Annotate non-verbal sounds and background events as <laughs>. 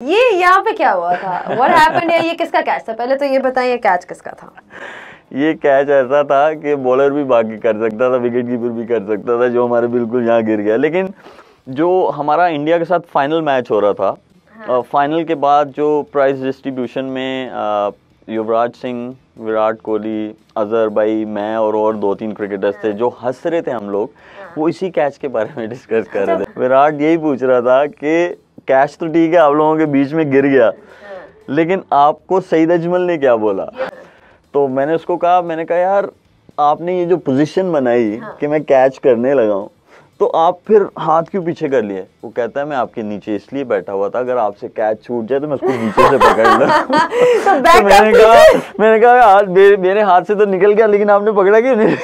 ये यहाँ पे क्या हुआ था? व्हाट हैपेंड या ये किसका कैच था? पहले तो ये बताएँ ये कैच किसका था? <laughs> ये कैच ऐसा था कि बॉलर भी बाकी कर सकता था विकेट कीपर भी कर सकता था जो हमारे बिल्कुल यहाँ गिर गया। लेकिन जो हमारा इंडिया के साथ फाइनल मैच हो रहा था हाँ। फाइनल के बाद जो प्राइज डिस्ट्रीब्यूशन में युवराज सिंह विराट कोहली अजहर भाई मैं और और दो तीन क्रिकेटर्स थे हाँ। जो हंस रहे थे हम लोग हाँ। वो इसी कैच के बारे में डिस्कस कर रहे थे। विराट यही पूछ रहा था कि कैच तो ठीक है आप लोगों के बीच में गिर गया। लेकिन आपको सईद अजमल ने क्या बोला? तो मैंने उसको कहा मैंने कहा यार आपने ये जो पोजीशन बनाई हाँ। कि मैं कैच करने लगा हूँ तो आप फिर हाथ क्यों पीछे कर लिए? वो कहता है मैं आपके नीचे इसलिए बैठा हुआ था अगर आपसे कैच छूट जाए तो मैं उसको नीचे से पकड़ लूँ। <laughs> तो, तो मैंने कहा मैंने कहा यार मेरे हाथ से तो निकल गया लेकिन आपने पकड़ा क्यों नहीं?